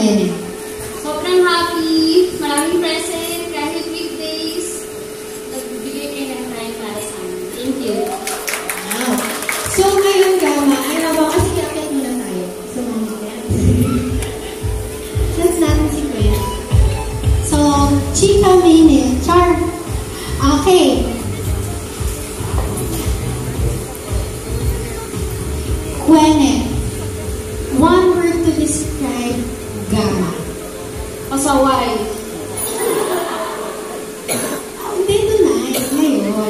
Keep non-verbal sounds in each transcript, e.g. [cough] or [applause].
Mary. So, friend, happy. Maraming present.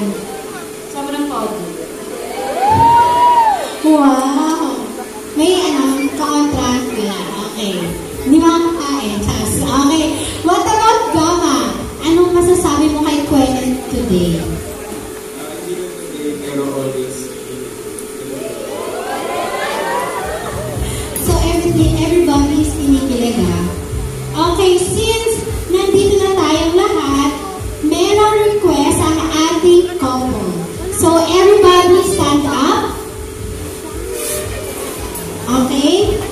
Ngayon. Okay?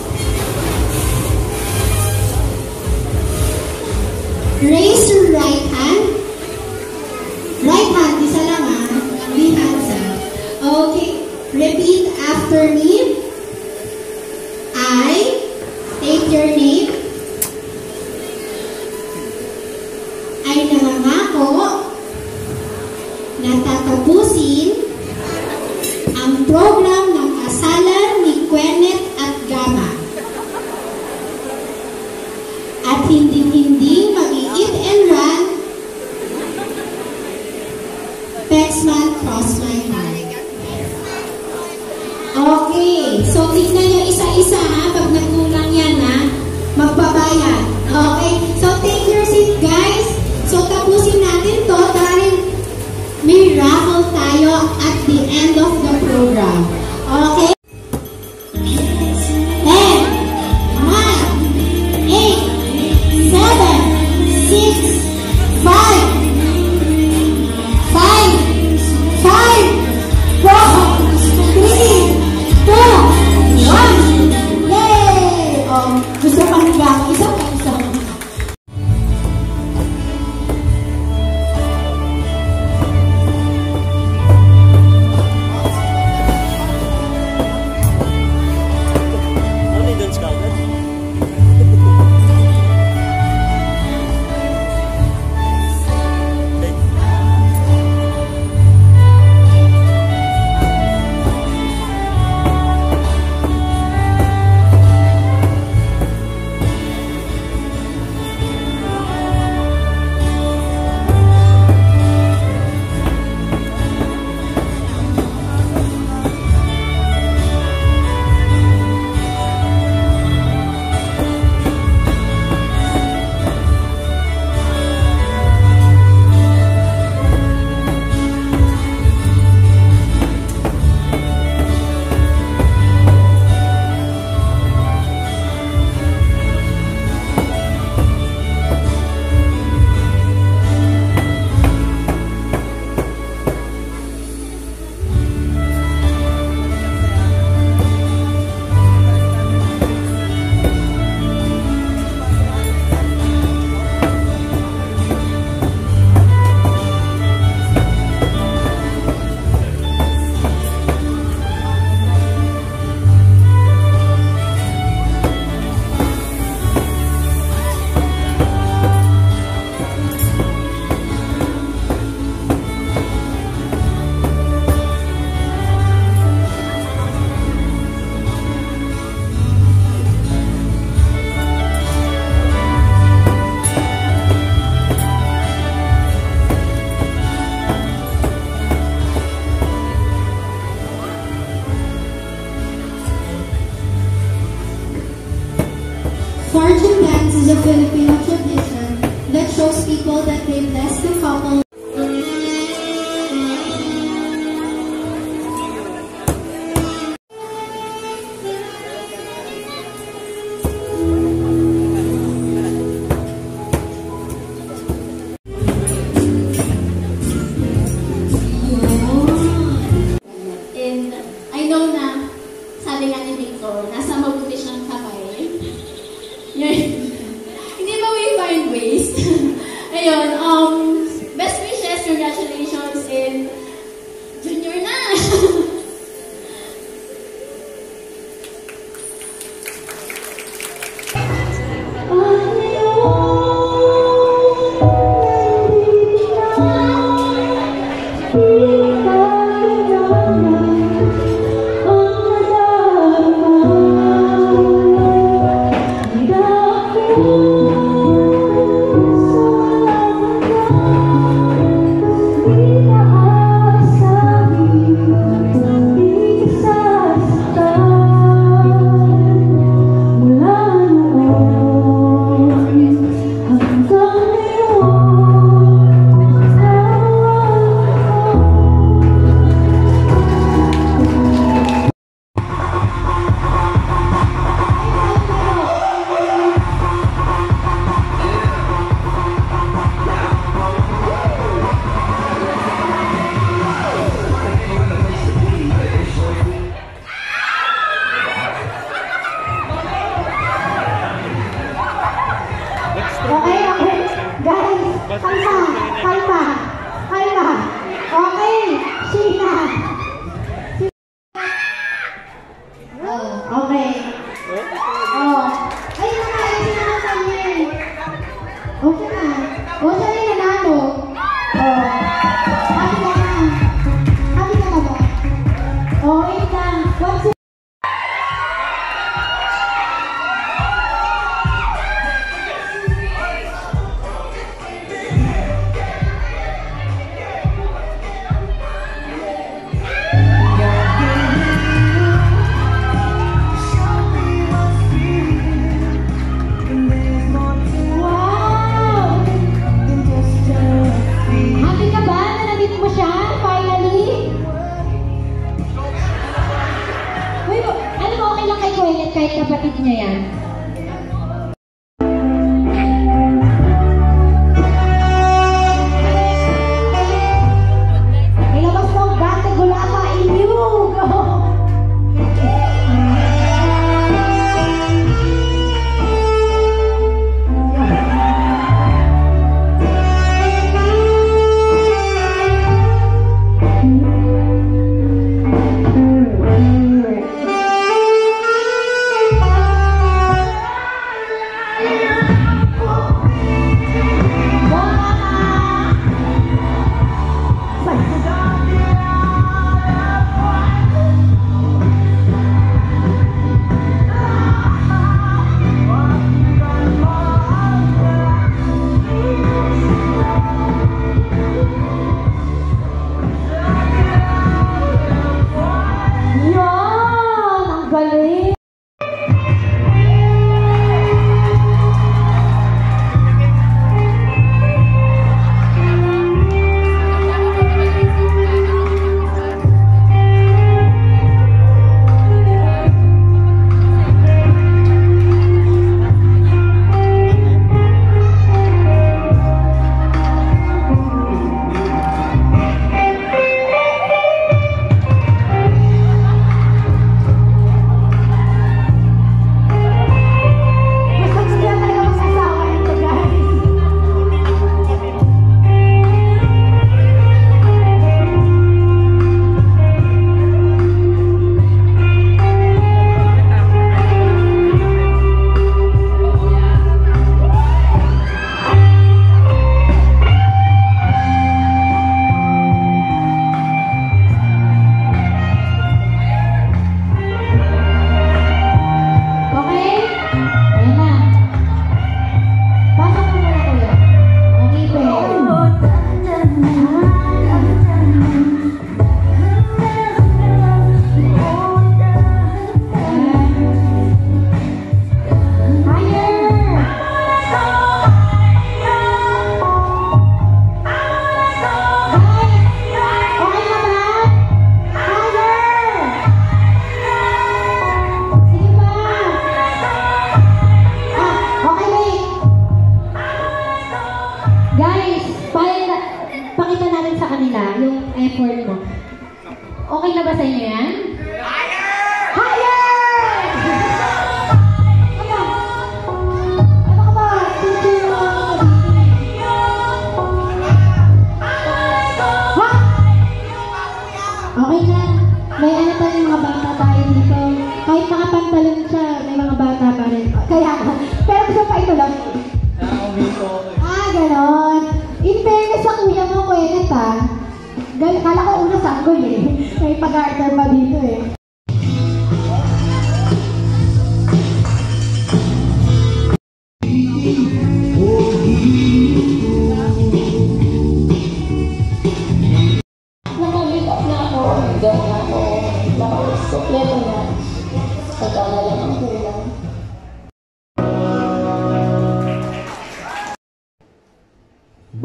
Kahit kapatid niya yan?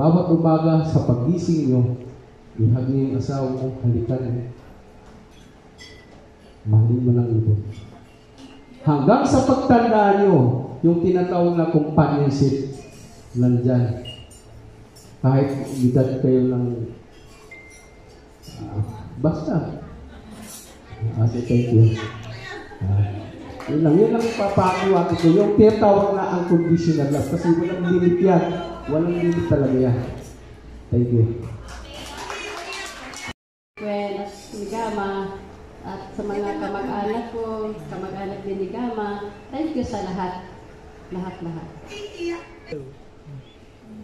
Bawat umaga sa pagising nyo, ihag niyo yung asawa mo, halikan mo. Mahalin mo lang ito. Hanggang sa pagtanda nyo, yung tinatawag na companionship, nandyan. Kahit edad kayo ng ah, basta. Ate, thank you. Ah, yun lang, yun lang papakuha ko. Yung tinatawag na unconditional love. Kasi walang limit yan. Walang limit talaga yan. Thank you. Well, at ni Gama, at sa mga kamag-anak ko, kamag-anak din ni Gama, thank you sa lahat. Lahat-lahat.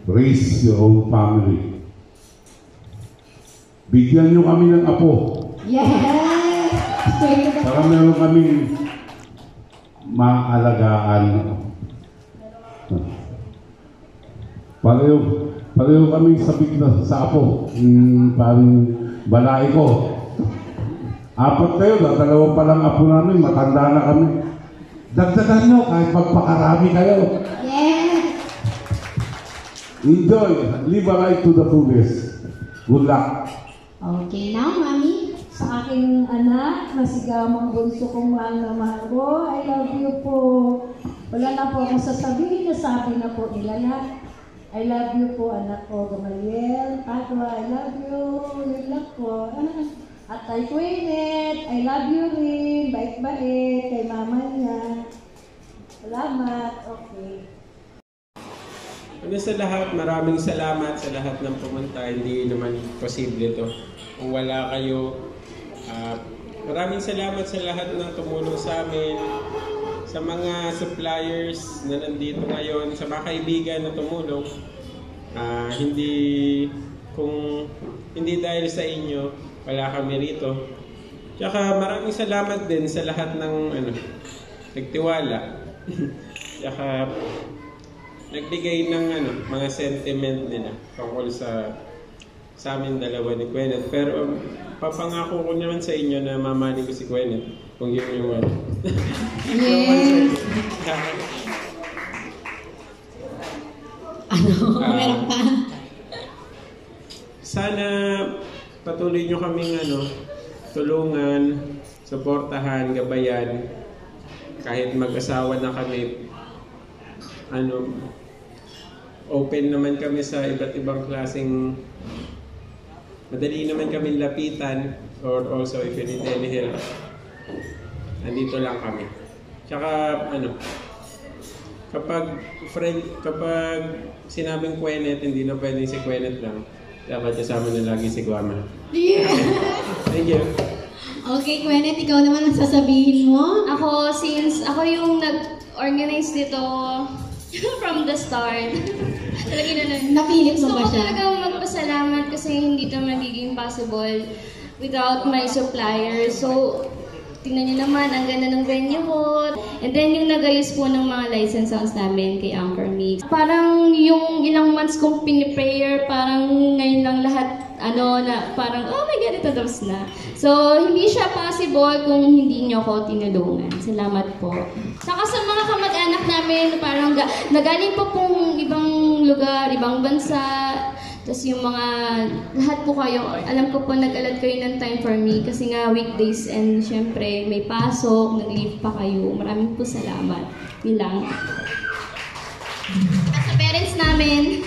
Raise your own family. Bigyan nyo kami ng apo Yes! Para meron kami maalagaan. Pareho, pareho kami sabik na sa apo. Yung parang balay ko. Apat kayo, dalawa pa lang apo namin, matanda na kami. Dagdagan nyo kahit magpakarami kayo. Yes! Enjoy. Live a life to the fullest. Good luck. Okay now, Mami. Sa aking anak, masigamang bunso kong mahal na mahal ko, I love you po. Wala na po akong sasabihin, nasabi na po nila lahat. I love you po, anak ko, Gamaliel. Patwa, I love you. Yun lang po. At kay Quenet, I love you rin. Bait-bait kay mama niya. Salamat. Okay. Ano sa lahat, maraming salamat sa lahat ng pumunta. Hindi naman posible to. Kung wala kayo, ah, maraming salamat sa lahat ng tumulong sa amin, sa mga suppliers na nandito ngayon, sa mga kaibigan na tumulong. Ah, hindi, kung hindi dahil sa inyo, wala kami rito. Tsaka maraming salamat din sa lahat ng ano, nagtiwala. [laughs] Tsaka nagbigay ng ano, mga sentiment nila tungkol sa sa amin dalawa ni Gwyneth. Pero um, papangako ko naman sa inyo na mamali ko si Gwyneth kung yun yung ano. Yes! Ano? Ah. Meron pa? Sana patuloy nyo kaming ano, tulungan, suportahan, gabayan. Kahit mag-asawa na kami, ano, open naman kami sa iba't ibang klaseng madali naman kami lapitan or also if you need any help andito lang kami tsaka ano kapag friend kapag sinabing Kwenet hindi na pwedeng si Kwenet lang dapat kasama na lagi si Guama Yeah! thank you Okay, Kwenet, ikaw naman ang sasabihin mo. Ako, since ako yung nag-organize dito [laughs] from the start. [laughs] Talaga na lang. Napilit mo Gusto ba ko siya? talaga magpasalamat kasi hindi ito magiging possible without my suppliers. So, tingnan niyo naman, ang ganda ng venue ko. And then, yung nagayos po ng mga license sounds namin kay Anchor Mix. Parang yung ilang months kong piniprayer, parang ngayon lang lahat, ano, na parang, oh my God, ito tapos na. So, hindi siya possible kung hindi niyo ako tinulungan. Salamat po. Saka sa mga kamag-anak namin, parang ga- nagaling po pong ibang lugar, ibang bansa, tapos yung mga, lahat po kayo, alam ko po nag-alat kayo ng time for me kasi nga weekdays and syempre may pasok, nag-leave pa kayo. Maraming po salamat. Yun lang. At sa parents namin,